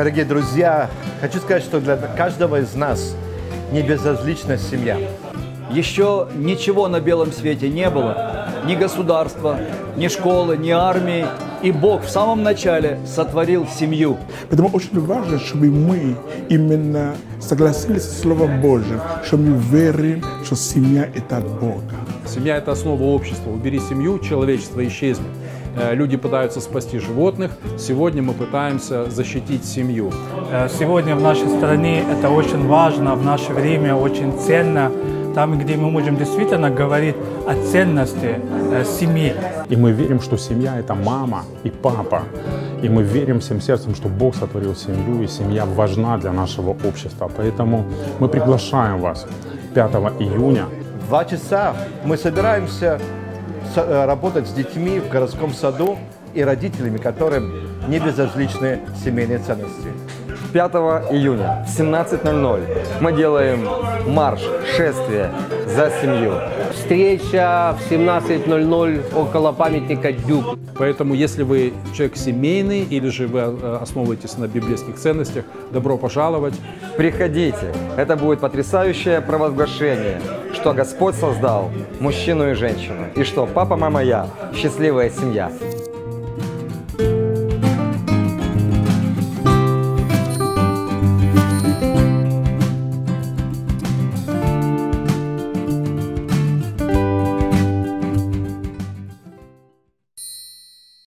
Дорогие друзья, хочу сказать, что для каждого из нас не безразлична семья. Еще ничего на белом свете не было. Ни государства, ни школы, ни армии. И Бог в самом начале сотворил семью. Поэтому очень важно, чтобы мы именно согласились с Словом Божьим, что мы верим, что семья – это от Бога. Семья – это основа общества. Убери семью, человечество исчезнет. Э, Люди пытаются спасти животных. Сегодня мы пытаемся защитить семью. Э, Сегодня в нашей стране это очень важно, в наше время очень ценно. Там, где мы можем действительно говорить о ценности э, семьи. И мы верим, что семья – это мама и папа. И мы верим всем сердцем, что Бог сотворил семью, и семья важна для нашего общества. Поэтому мы приглашаем вас 5 июня В Два часа мы собираемся со- работать с детьми в городском саду и родителями, которым не безразличны семейные ценности. 5 июня в 17.00 мы делаем марш, шествие за семью. Встреча в 17.00 около памятника Дюк. Поэтому, если вы человек семейный или же вы э, основываетесь на библейских ценностях, добро пожаловать. Приходите, это будет потрясающее провозглашение, что Господь создал мужчину и женщину, и что папа, мама, я – счастливая семья.